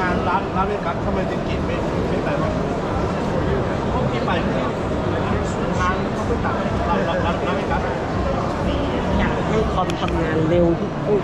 งานร้านร้านเล่นกัทำไมจึงเก็บไม่ไม่ไปบ้างเพราะที่ไปที่งานเขาไม่ต่างเราเราเราไม่กักคือคอมทำงานเร็วทุก